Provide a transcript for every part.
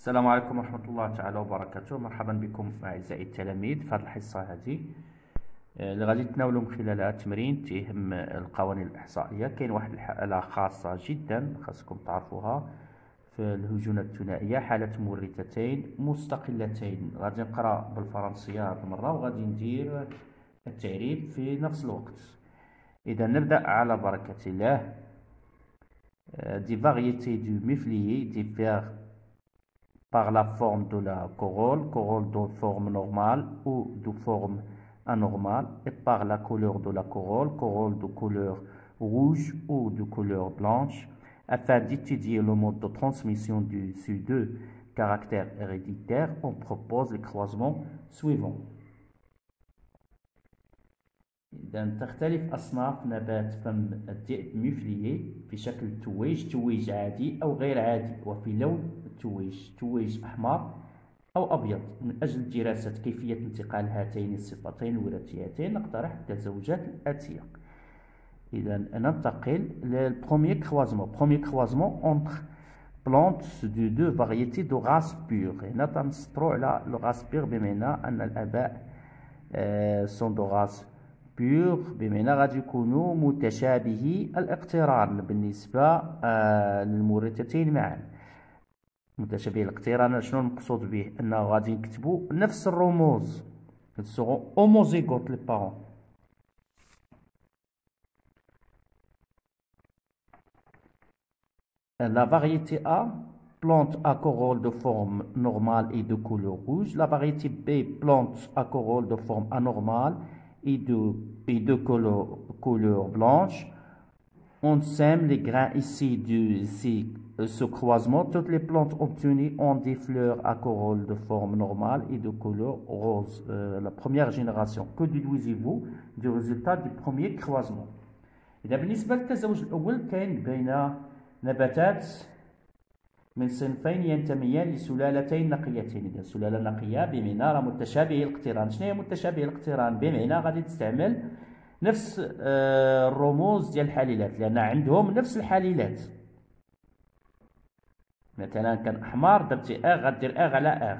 السلام عليكم ورحمة الله تعالى وبركاته. مرحبا بكم أعزائي التلاميذ في هذه الحصة هذه. آه، اللي غادي تناولوا من خلالها تمرين تيهم القوانين الإحصائية. كاين واحد الحالة خاصة جدا خاصكم تعرفوها في الهجونة الثنائية. حالة مورثتين مستقلتين. غادي نقرأ بالفرنسية هذه المرة وغادي ندير التعريب في نفس الوقت. إذا نبدأ على بركة الله. دي فاريتي دو ميفليي ديفير par la forme de la corolle, corolle de forme normale ou de forme anormale, et par la couleur de la corolle, corolle de couleur rouge ou de couleur blanche, afin d'étudier le mode de transmission de ces deux caractères héréditaires, on propose le croisement suivant. إذا تختلف أصناف نبات فم الذئب مفليي في شكل تويج تويج عادي أو غير عادي وفي لون تويج تويج أحمر أو أبيض من أجل دراسة كيفية انتقال هاتين الصفتين الوراثيتين نقترح التزوجات الآتية إذا ننتقل لل premier croisement premier croisement entre plantes de deux variétés de race pure هنا تنسطرو على le race pure بما أن الآباء sont de race pure بمعنى غادي يكونوا متشابهي الاقتران بالنسبة للمورثتين معا متشابهي الاقتران شنو المقصود به انه غادي نكتبوا نفس الرموز سوغون اوموزيغوت لي بارون La variété A, plante à corolle de forme normale et de couleur rouge. La variété B, plante à corolle de forme anormale et de, et de couleur, couleur blanche. On sème les grains ici de ce croisement. Toutes les plantes obtenues ont des fleurs à corolle de forme normale et de couleur rose. Euh, la première génération. Que déduisez-vous du résultat du premier croisement إذا بالنسبة للتزوج الأول كاين بين نباتات من صنفين ينتميان لسلالتين نقيتين اذا سلاله نقيه بمعنى راه متشابه الاقتران شنو هي متشابه الاقتران بمعنى غادي تستعمل نفس آه، الرموز ديال الحليلات لأن عندهم نفس الحليلات مثلا كان أحمر درتي اغ غدير اغ على اغ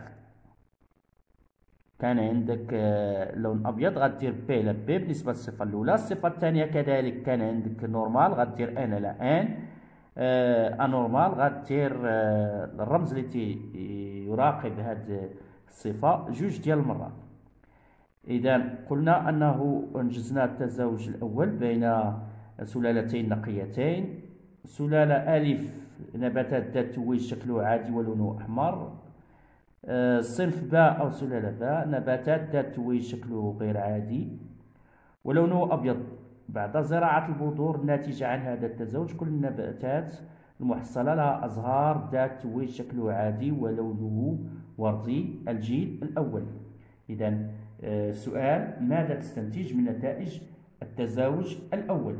كان عندك آه، لون أبيض غدير B على B. بالنسبة للصفة الأولى الصفة الثانية كذلك كان عندك normal غدير N على N. آه، anormal غدير آه، الرمز اللي يراقب هذه الصفة جوج ديال المرات إذا قلنا أنه أنجزنا التزاوج الأول بين سلالتين نقيتين. سلالة ألف نباتات ذات تويج شكله عادي ولونه أحمر. آه، صنف باء أو سلاله باء نباتات ذات تويج شكله غير عادي ولونه أبيض. بعد زراعة البذور الناتجة عن هذا التزاوج كل النباتات المحصلة لها أزهار ذات تويج شكله عادي ولونه وردي. الجيل الأول. إذا آه، سؤال ماذا تستنتج من نتائج التزاوج الأول؟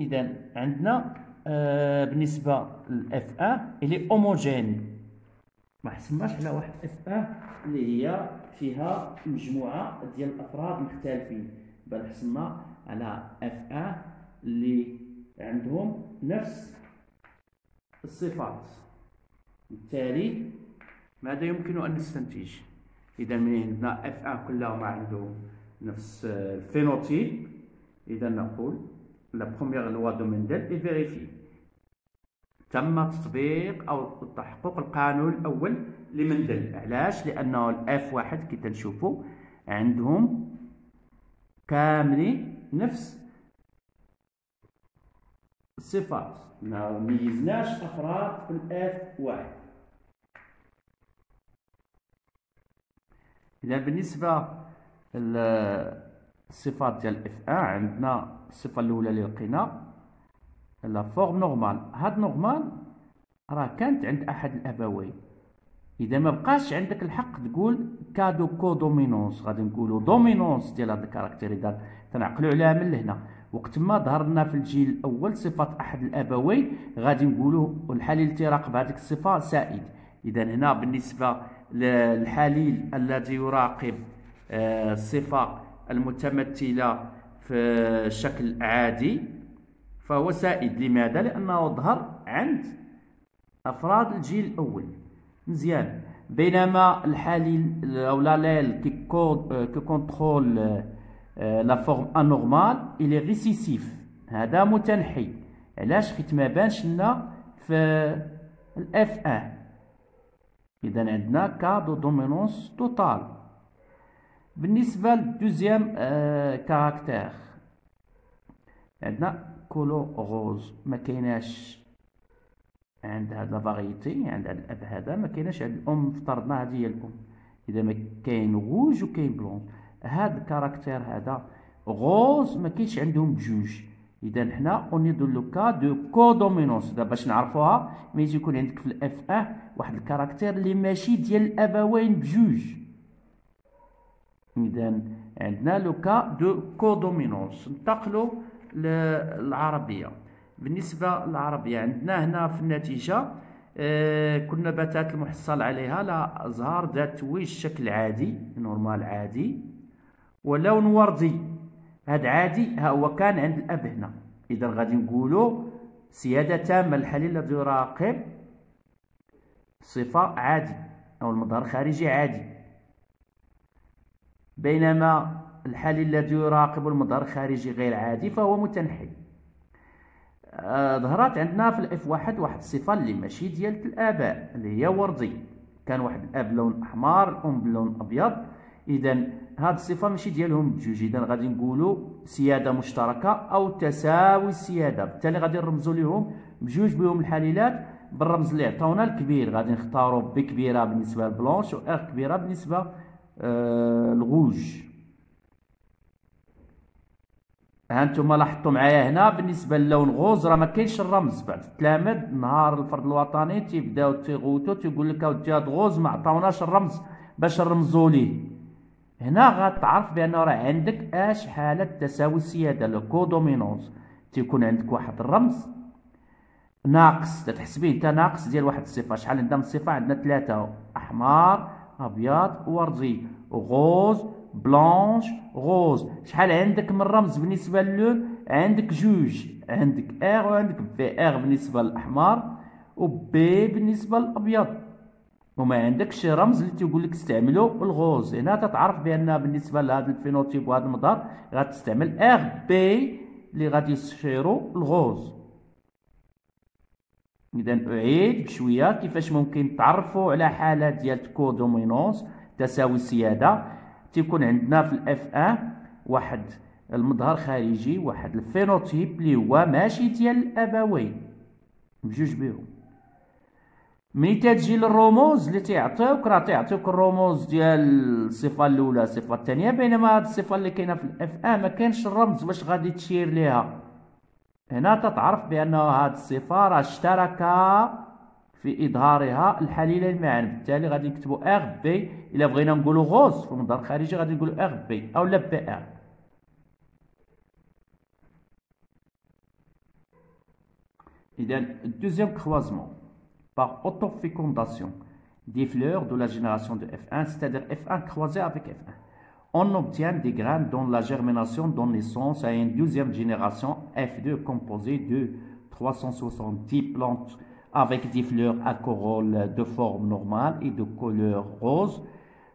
إذا عندنا آه، بالنسبة لل F1 elle est homogène ما حسماش على واحد F1 اللي هي فيها مجموعة ديال الأفراد مختلفين بل حسنا على F1 اللي عندهم نفس الصفات. بالتالي ماذا يمكن أن نستنتج؟ اذا من عندنا F1 كلهم عندهم نفس ال phénotype. اذا نقول la première loi de Mendel est vérifiée تم تطبيق أو تحقق القانون الأول لمندل. علاش؟ لأنه ال F واحد كي تنشوفوا عندهم كاملين نفس الصفات. ما ميزناش أفراد في ال F واحد. إذا بالنسبة للصفات ديال F1 عندنا الصفة الأولى اللي لقينا. la forme normale هاد normale راه كانت عند أحد الأبوين. إذا ما بقاش عندك الحق تقول cas de codominance غادي نقولوا dominance ديال هذا ال caractère. إذا تنعقلوا عليها من لهنا. وقت ما ظهر لنا في الجيل الأول صفة أحد الأبوين غادي نقولوا الحليل تيراقب هذيك الصفة سائد. إذا هنا بالنسبة للحليل الذي يراقب آه، الصفة المتمثلة في شكل عادي فهو سائد. لماذا؟ لأنه ظهر عند أفراد الجيل الأول. مزيان. بينما الحليل أو l'allèle qui contrôle la forme anormale il est récessif هذا متنحي. علاش حيت ما بانش لنا في ال F1 اذا عندنا cas de dominance totale بالنسبة لل deuxième آه caractère. عندنا couleur rose ما كايناش عند هاد la variété عند هاد الأب هذا ما كايناش عند الأم افترضنا هذه هي الام إذا ما كاين غوج وكاين blanc. هاد ال caractère هذا rose ما كاينش عندهم بجوج إذا حنا on est dans le cas de codominance دابا باش نعرفوها ملي يكون عندك في ال F1 واحد ال caractère اللي ماشي ديال الأبوين بجوج. اذا عندنا le cas de codominance ننتقلوا للعربية. بالنسبة للعربية عندنا هنا في النتيجة آه النباتات المحصل عليها لا أزهار ذات تويج شكل عادي normal عادي ولون وردي. هاد عادي ها هو كان عند الأب هنا. اذا غادي نقولوا سيادة تامه الحليل الذي يراقب صفة عادي أو المظهر الخارجي عادي. بينما الحليل الذي يراقب المظهر الخارجي غير عادي فهو متنحي. آه ظهرت عندنا في الأف واحد واحد الصفة اللي ماشي ديال الآباء اللي هي وردي. كان واحد الأب لون أحمر الام بلون أبيض. إذا هاد الصفة ماشي ديالهم بجوج. إذا غادي نقولوا سيادة مشتركة أو تساوي السياده بالتالي غادي نرمزوا لهم بجوج بهم الحليلات. بالرمز اللي عطاونا الكبير غادي نختاروا B كبيرة بالنسبة لل blanche و R كبيرة بالنسبة آه للغوج هانتوما لاحظتوا معايا هنا بالنسبة للون rose راه ما كاينش الرمز. بعد التلامذ نهار الفرض الوطني تيبداو تيغوتو تيقول لك اودي هاد rose ما عطاوناش الرمز باش نرمزوا ليه هنا غتعرف بان راه عندك أش حالة تساوي السياده la codominance تيكون عندك واحد الرمز ناقص تتحسبيه أنت ناقص ديال واحد الصفة. شحال عندنا من صفة؟ عندنا ثلاثة أحمر أبيض وردي rouge blanche rose. شحال عندك من رمز بالنسبة لو عندك جوج. عندك R وعندك B. R بالنسبة للأحمر و B بالنسبة للأبيض. وما عندكش رمز اللي تيقول لك استعملوا ال rose هنا تتعرف بأن بالنسبة لهذا ال phénotype وهذا المظهر غتستعمل RB اللي غادي يشيروا ل rose اذا اعيد بشويه كيفاش ممكن تعرفوا على حاله ديال codominance تساوي السياده. تيكون عندنا في ال F1 واحد المظهر خارجي واحد phénotype اللي هو ماشي ديال الابوين بجوج بهم ملي تجي للرموز اللي تيعطيوك؟ راه تيعطيوك الرموز ديال الصفه الاولى الصفه الثانية بينما هاد الصفه اللي كاينة في ال F1 ما كاينش الرمز باش غادي تشير ليها. هنا تتعرف بأن هاد الصفه راه اشترك في إظهارها الحليلين معا بالتالي غادي نكتبوا RB إلا بغينا نقولوا rose في المنظر الخارجي غادي نقولوا RB أو لا BR اذا ال deuxième croisement par autofécondation des fleurs de la génération de F1, c'est-à-dire F1 croisé avec F1. On obtient des graines dont la germination donne naissance à une deuxième génération F2 composée de 370 plantes avec des fleurs à corolle de forme normale et de couleur rose,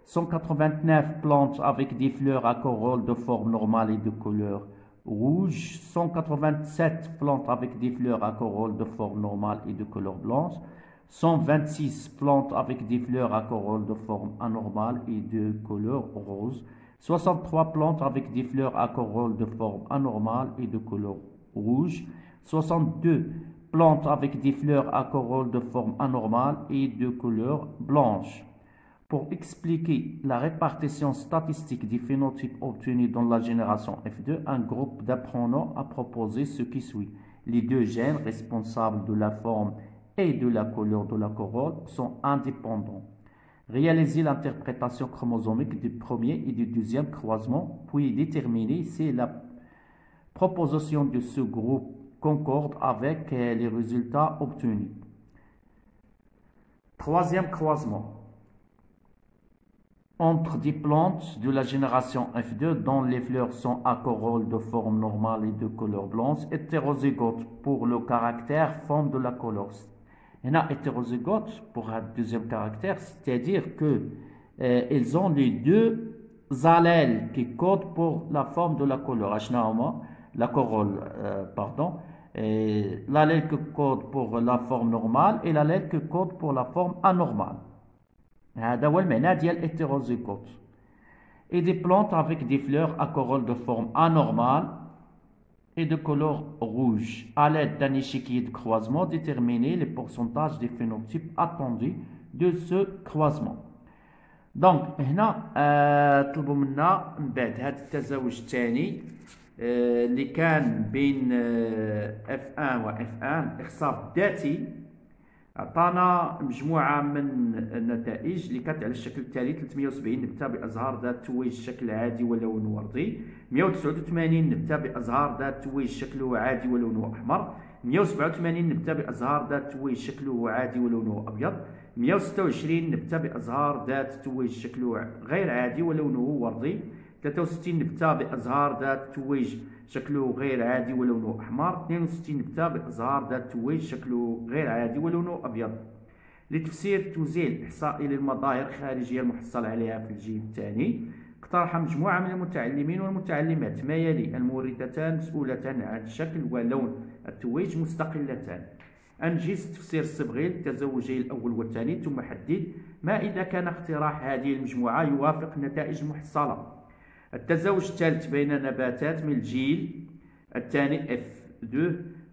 189 plantes avec des fleurs à corolle de forme normale et de couleur rouge, 187 plantes avec des fleurs à corolle de forme normale et de couleur blanche, 126 plantes avec des fleurs à corolle de forme anormale et de couleur rose, 63 plantes avec des fleurs à corolle de forme anormale et de couleur rouge, 62 plantes avec des fleurs à corolle de forme anormale et de couleur blanche. Pour expliquer la répartition statistique des phénotypes obtenus dans la génération F2, un groupe d'apprenants a proposé ce qui suit. Les deux gènes responsables de la forme et de la couleur de la corolle sont indépendants. Réaliser l'interprétation chromosomique du premier et du deuxième croisement, puis déterminer si la proposition de ce groupe concorde avec les résultats obtenus. Troisième croisement. Entre des plantes de la génération F2 dont les fleurs sont à corolle de forme normale et de couleur blanche, hétérozygote pour le caractère forme de la couleur هنا hétérozygote pour un deuxième caractère c'est-à-dire que euh, ils ont les deux allèles qui codent pour la forme de la corolle la corolle euh, pardon l'allèle qui code pour la forme normale et l'allèle qui code pour la forme anormale هذا هو المعنى ديال hétérozygote et des plantes avec des fleurs à corolle de forme anormale et de couleur rouge. À l'aide d'un échiquier de croisement, déterminer les pourcentages des phénotypes attendus de ce croisement. Donc, هنا طلبوا منا من بعد هذا التزاوج الثاني اللي كان بين F1 و F1 إخصاب ذاتي عطانا مجموعة من النتائج اللي كانت على الشكل التالي 370 نبتة بأزهار ذات تويج شكل عادي ولون وردي. 189 نبتة بأزهار ذات تويج شكله عادي ولونه أحمر. 187 نبتة بأزهار ذات تويج شكله عادي ولونه أبيض. 126 نبتة بأزهار ذات تويج شكله غير عادي ولونه وردي. 63 نبتة بأزهار ذات تويج شكله غير عادي ولونه أحمر. 62 نبتة بأزهار ذات تويج شكله غير عادي ولونه أبيض. لتفسير التوزيع الإحصائي للمظاهر الخارجية المحصل عليها في الجيل الثاني اقترح مجموعة من المتعلمين والمتعلمات ما يلي المورثتان مسؤولتان عن شكل ولون التويج مستقلتان. أنجز التفسير الصبغي للتزاوج الأول والثاني ثم حدد ما إذا كان اقتراح هذه المجموعة يوافق النتائج المحصلة التزاوج الثالث بين نباتات من الجيل الثاني F2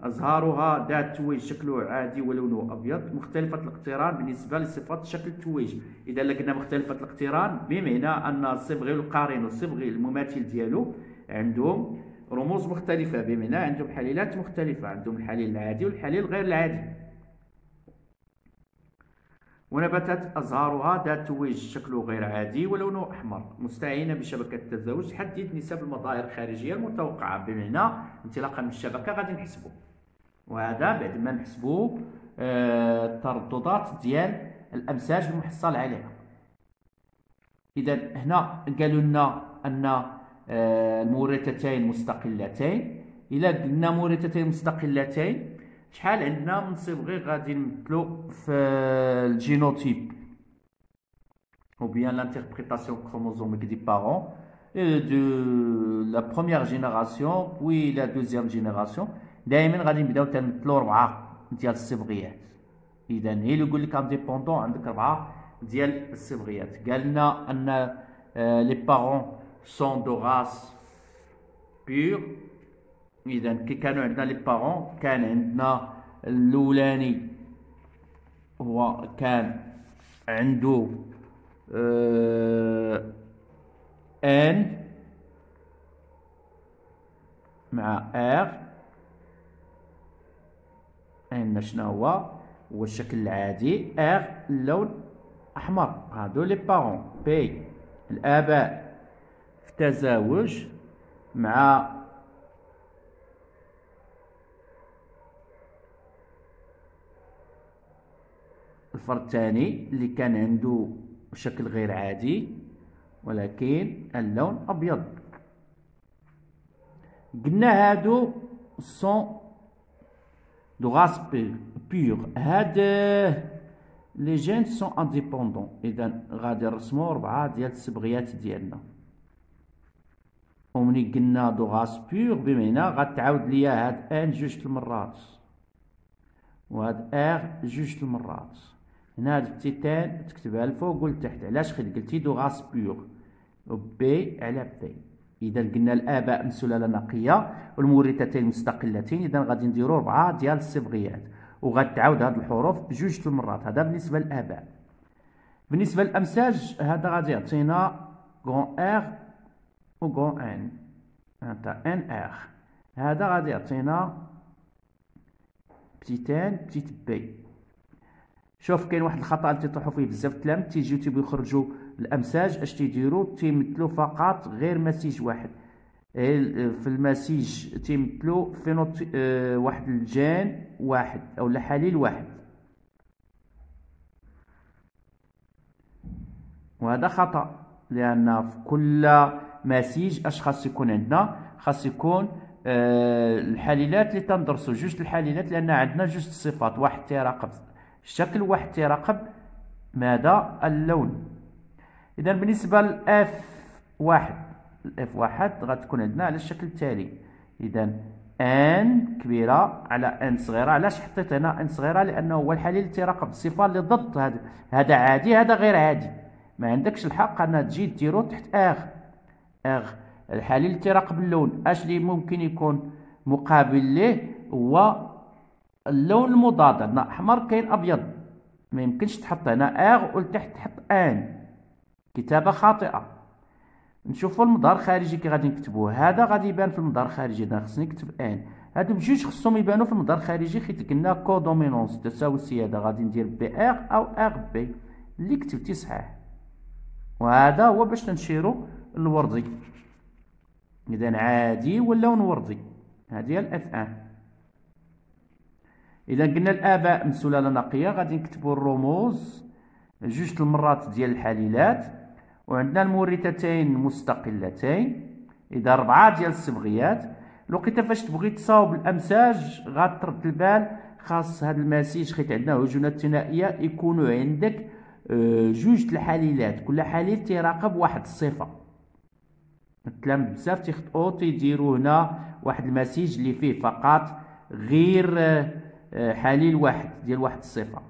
أزهارها ذات تويج شكله عادي ولونه أبيض مختلفة الاقتران بالنسبة لصفات شكل التويج إذا لقينا مختلفة الاقتران بمعنى أن الصبغي القارن والصبغي المماثل ديالو عندهم رموز مختلفة بمعنى عندهم حليلات مختلفة عندهم الحليل العادي والحليل غير العادي. ونباتات أزهارها ذات تويج شكله غير عادي ولونه أحمر. مستعينة بشبكة التزاوج تحدد نسب المظاهر الخارجية المتوقعة. بمعنى انطلاقا من الشبكة غادي نحسبو. وهذا بعد ما نحسبو آه الترددات ديال الأمساج المحصل عليها. إذا هنا قالوا لنا أن آه المورثتين مستقلتين. إذا قلنا مورثتين مستقلتين شحال عندنا من صبغي غادي نمثلو في الجينوتيب ou bien l'interprétation chromosomique des parents et de la première génération puis la deuxième génération. دائما غادي نبداو تنمثلو ربعه ديال الصبغيات اذا هي اللي يقول لك indépendants عندك ربعه ديال الصبغيات قال لنا ان les parents sont de race pure اذا كي كانوا عندنا les parents كان عندنا الأولاني هو كان عنده آه N مع R N شنو هو؟ هو الشكل العادي R اللون أحمر. هادو les parents P. الآباء. في تزاوج مع الفرد الثاني اللي كان عنده شكل غير عادي ولكن اللون أبيض. قلنا هادو sont de race pure هاد les gènes sont indépendants اذا غادي نرسمو ربعة ديال الصبغيات ديالنا. ومني قلنا de race pure بمعنى غتعاود ليا هاد N جوج المرات. وهاد R جوج المرات. هنا هاد التيتان تكتبها الفوق والتحت علاش خد قلتي de race pure. B على B إذا قلنا الآباء من سلاله نقية والمورثتين مستقلتين إذا غادي نديرو ربعة ديال الصبغيات وغتعاود هاد الحروف جوج المرات. هذا بالنسبة للآباء. بالنسبة للأمساج هذا غادي يعطينا grand R و grand N هذا N R هذا غادي يعطينا petit n petit b شوف كاين واحد الخطأ اللي تيطيحوا فيه بزاف التلام تيجيو تيبغيو يخرجوا الأمساج أش تيديروا تيمثلوا فقط غير مسيج واحد. في المسيج تيمثلوا فينوت آه واحد ال gène واحد أو حليل واحد. وهذا خطأ لأن في كل مسيج أش خاص يكون عندنا؟ خاص يكون آه الحليلات اللي تندرسوا جوج الحليلات لأن عندنا جوج الصفات واحد تيراقب الشكل واحد تيراقب ماذا؟ اللون. إذا بالنسبة ل F واحد ال F واحد غتكون عندنا على الشكل التالي. إذا N كبيرة على n صغيرة علاش حطيت هنا n صغيرة؟ لأنه هو الحليل اللي تيراقب الصفه اللي ضد هذا هذا عادي هذا غير عادي. ما عندكش الحق انها تجي ديرو تحت R R الحليل اللي تيراقب اللون. أش اللي ممكن يكون مقابل ليه هو اللون المضاد عندنا أحمر كاين أبيض. ما يمكنش تحط هنا R ولتحت تحط N. كتابة خاطئة. نشوفوا المظهر الخارجي كي غادي نكتبوه هذا غادي يبان في المظهر الخارجي. أنا خصني نكتب N. هادو بجوج خصهم يبانوا في المظهر الخارجي حيت قلنا codominance تساوي السيادة. غادي ندير BR أو RB. اللي كتبتي صحيح. وهذا هو باش تنشيرو الوردي. اذا عادي ولا وردي هذه ال F1 اذا قلنا الاباء من سلاله نقيه غادي نكتبوا الرموز جوج المرات ديال الحليلات وعندنا المورثتين مستقلتين اذا اربعه ديال الصبغيات الوقيته فاش تبغي تصاوب الامساج غترد البال خاص هاد المسيج حيت عندنا هجونات ثنائيه يكونوا عندك جوج الحليلات كل حليل تيراقب واحد الصفه التلاميذ بزاف تيخطئوا تيديروا هنا واحد المسيج اللي فيه فقط غير حليل واحد ديال واحد الصفه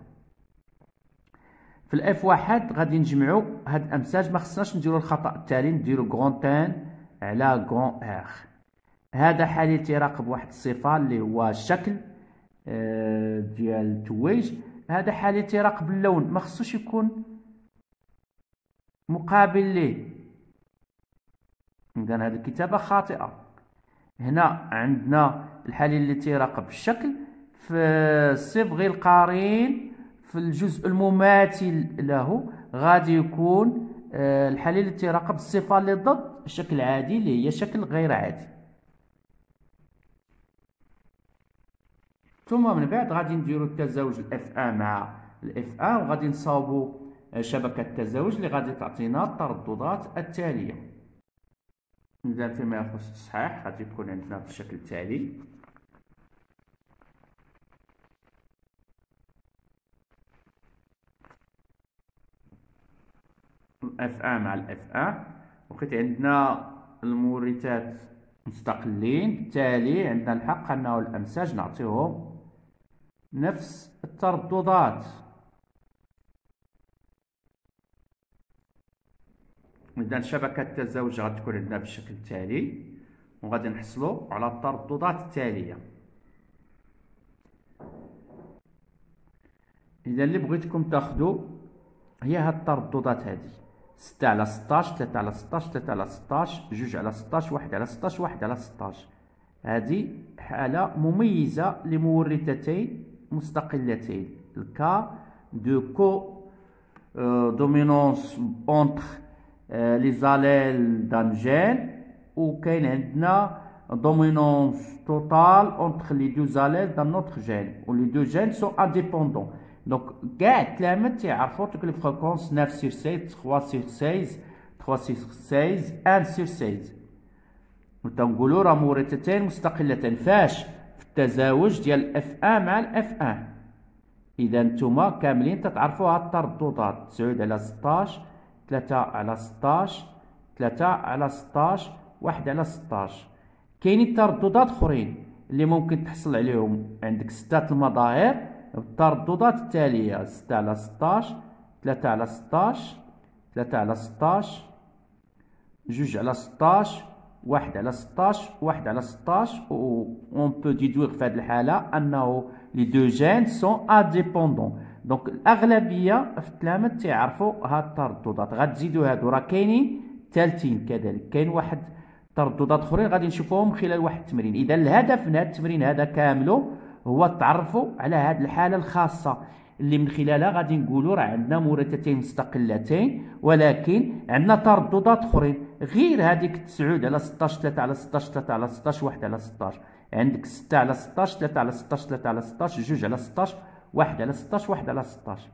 في الأف واحد غادي نجمعوا هاد الأمثال ما خصناش نديروا الخطأ التالي نديروا غون تان على غون ار هذا حليل تيراقب واحد الصفة اللي هو الشكل آه، ديال التويج. هذا حليل تيراقب اللون ما خصوش يكون مقابل ليه. اذا هذه الكتابه خاطئة. هنا عندنا الحليل اللي تيراقب الشكل. في الصبغ القارين في الجزء المماثل له غادي يكون آه، الحليل اللي تيراقب الصفة اللي ضد الشكل العادي اللي هي شكل غير عادي. ثم من بعد غادي نديرو التزاوج ال F1 مع ال F1 وغادي نصاوبوا شبكة التزاوج اللي غادي تعطينا الترددات التالية. اذا فيما يخص التصحيح غادي يكون عندنا بالشكل التالي. F1 مع ال F1 وقيت عندنا المورثات مستقلين بالتالي عندنا الحق أنه الأمساج نعطيهم نفس الترددات. اذا شبكة التزاوج غتكون عندنا بالشكل التالي وغادي نحصلوا على الترددات التالية. اذا اللي بغيتكم تاخذوا هي هاد الترددات هذه 6 على 16 3 على 16 3 على 16 2 على 16 1 على 16 1 على 16 هذه حالة مميزة لمورثتين مستقلتين. ال cas de codominance entre les allèles d'un gène وكاين عندنا dominance totale entre les deux allèles d'un autre gène et les deux gènes sont indépendants donc كاع التلاميذ تيعرفوا ديك les fréquences 9 sur 16 3 sur 16 3 sur 16 1 sur 16 وتنقولوا راه مورثتين مستقلتين. فاش؟ في التزاوج ديال اف ان مع الاف ان إذا نتوما كاملين تتعرفوا هاد الترددات. 9 على 16 3 على 16 3 على 16 1 على 16 كاينين ترددات أخرين اللي ممكن تحصل عليهم. عندك ستة المظاهر الترددات التالية 6 على 16 3 على 16 3 على 16 جوج على 16 واحد على 16 واحد على 16 et on peut déduire في هذه الحالة أنه les deux gènes sont indépendants donc الأغلبية في التلاميذ تيعرفوا هاد الترددات. غتزيدوا هادو. راه كاينين ثالثين كذلك. كاين واحد ترددات أخرين غادي نشوفوهم خلال واحد التمرين. إذا الهدف من هذا التمرين هذا كامله هو تعرفوا على هذه الحالة الخاصة اللي من خلالها غادي نقولوا راه عندنا مورثتين مستقلتين ولكن عندنا ترددات أخرين. غير هذيك 9 على 16 3 على 16 3 على 16 1 على 16 عندك 6 على 16 3 على 16 3 على 16 2 على 16 1 على 16 1 على 16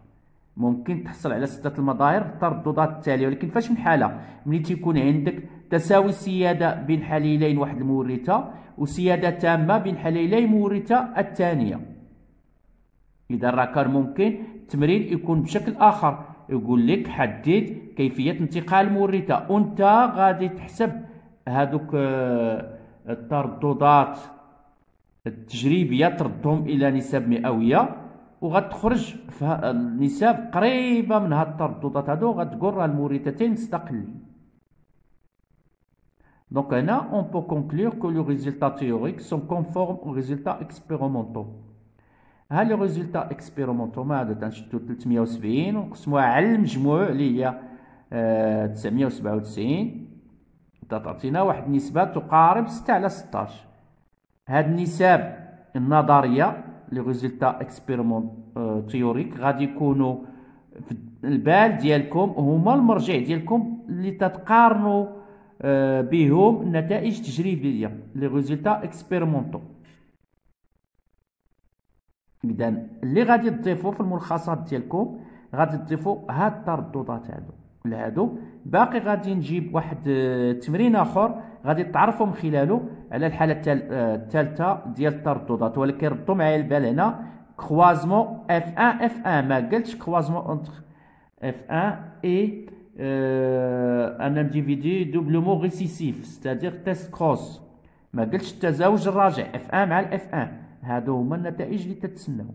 ممكن تحصل على ستة المظاهر الترددات التالية ولكن فاش من حالة ملي تيكون عندك تساوي سيادة بين حليلين واحد المورثة وسيادة تامة بين حليلي مورثة الثانية. إذا راه كان ممكن التمرين يكون بشكل آخر. يقول لك حدد كيفية انتقال المورثة. وانت غادي تحسب هذوك آه، الترددات التجريبية تردهم إلى نسب مئوية. وغتخرج النساب قريبة من هاد الترددات هادو غتقول راه المورثتين مستقلين Donc là, on peut conclure que les résultats théoriques sont conformes aux résultats expérimentaux. ها les résultats expérimentaux ما عاد تنشدو 370 ونقسموها على المجموع اللي هي 997 تعطينا واحد النسبة تقارب 6 على 16 هاد النسب النظرية les résultats expérimen- théoriques غادي يكونوا في البال ديالكم هما المرجع ديالكم اللي تتقارنوا بهم النتائج التجريبيه لي ريزولتا اكسبيرمونتو اذا اللي غادي تضيفوا في الملخصات ديالكم غادي تضيفوا هاد الترددات هادو. لهادو باقي غادي نجيب واحد التمرين آخر غادي تعرفوا من خلاله على الحالة الثالثه ديال الترددات. ولكن ردوا معايا البال هنا. croisement F 1 F 1 ما قلتش croisement entre F 1 et un individu doublement récessif c'est-à-dire test cross ما قلتش التزاوج الراجع. F 1 مع ال F 1 هادو هما النتائج اللي تتسناو.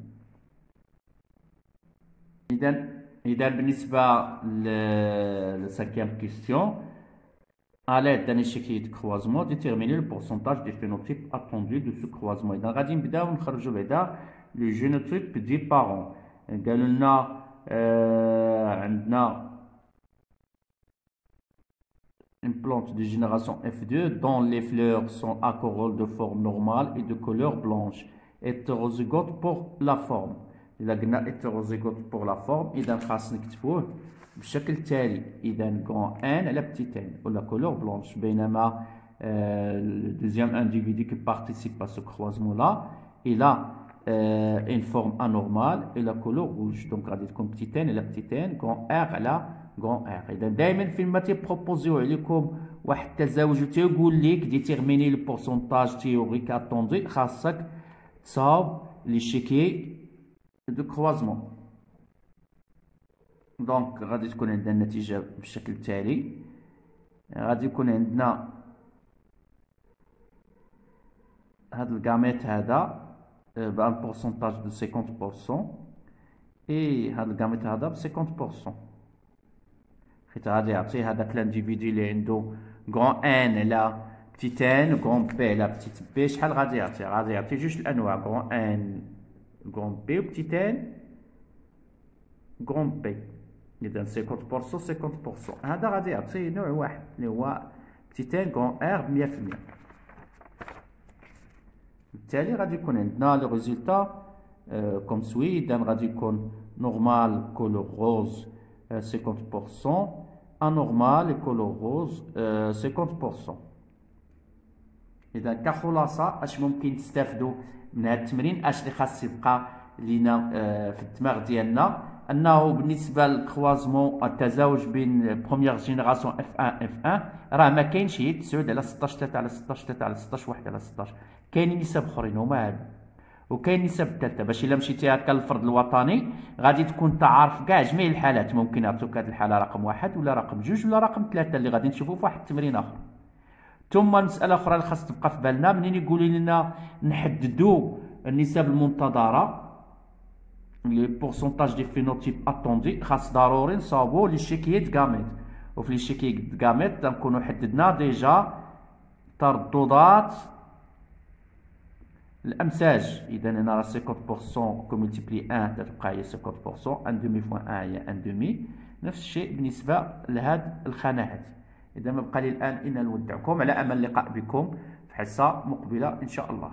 اذا اذا بالنسبه للسانكيام كيستيون à l'aide d'un échiquier de croisement, déterminer le pourcentage des phénotypes attendus de ce croisement. إذا غادي نبداو نخرجوا بعدا لي جينوتيب دي بارون قالوا لنا آه عندنا une plante de génération F2 dont les fleurs sont à corolle de forme normale et de couleur blanche hétérozygote pour la forme إذا قلنا hétérozygote pour la forme إذا خاص نكتبوه بالشكل التالي إذا grand N على petit n ولا couleur blanche بينما euh, le deuxième individu qui participe à ce croisement là il a euh, une forme anormale et la couleur rouge donc غادي تكون petit n على petit n grand R على grand R إذا دائما فيما تيبروبوزيو عليكم واحد التزاوج تيقول لك ديتيرميني لو بورسونتاج تيوريك اتوندي خاصك تصاوب لي شيكي دو كروازمون دونك غادي تكون عندنا النتيجة بالشكل التالي غادي يكون عندنا هاد ال gamète هذا ب un pourcentage de 50% et هاد ال gamète هذا ب 50% حيت غادي يعطي هذاك l'individu اللي عنده grand N على petit n grand B على petit b شحال غادي يعطي غادي يعطي جوج الانواع grand N grand B و petit n grand B اذا 50% 50% هذا غادي يعطي نوع واحد اللي هو بتيتان كون ار 100% بالتالي غادي يكون عندنا le résultat comme suit اذا غادي يكون normal couleur rose 50% anormal couleur rose 50% اذا كخلاصه اش ممكن تستافدوا من هذا التمرين اش اللي خاص يبقى لينا في الدماغ ديالنا. انه بالنسبة لل croisement التزاوج بين première génération F1 F1 راه ما كاينش هي 9 على 16 3 على 16 3 على 16 1 على 16 كاينين نسب أخرين هما هادو. وكاين نسب ثالثه باش إلا مشيتي هكا للفرض الوطني غادي تكون تعرف كاع جميع الحالات. ممكن يعطوك الحالة رقم واحد ولا رقم جوج ولا رقم ثلاثة اللي غادي نشوفوا في واحد التمرين آخر. ثم مسألة أخرى اللي خاص تبقى في بالنا منين يقولوا لنا نحددوا النسب المنتظرة؟ les pourcentages des phénotypes attendus خاص ضروري نصاوبو l'échiquier gamètes. وفي l'échiquier gamètes تنكونو حددنا déjà ترددات الأمشاج. اذا هنا راه 50% que multiplie 1 تتبقى هي 50% 1 demi fois 1 هي 1 demi نفس الشيء بالنسبة لهاد الخانات. إذا ما بقى لي الان الا نودعكم على أمل اللقاء بكم في حصة مقبلة إن شاء الله.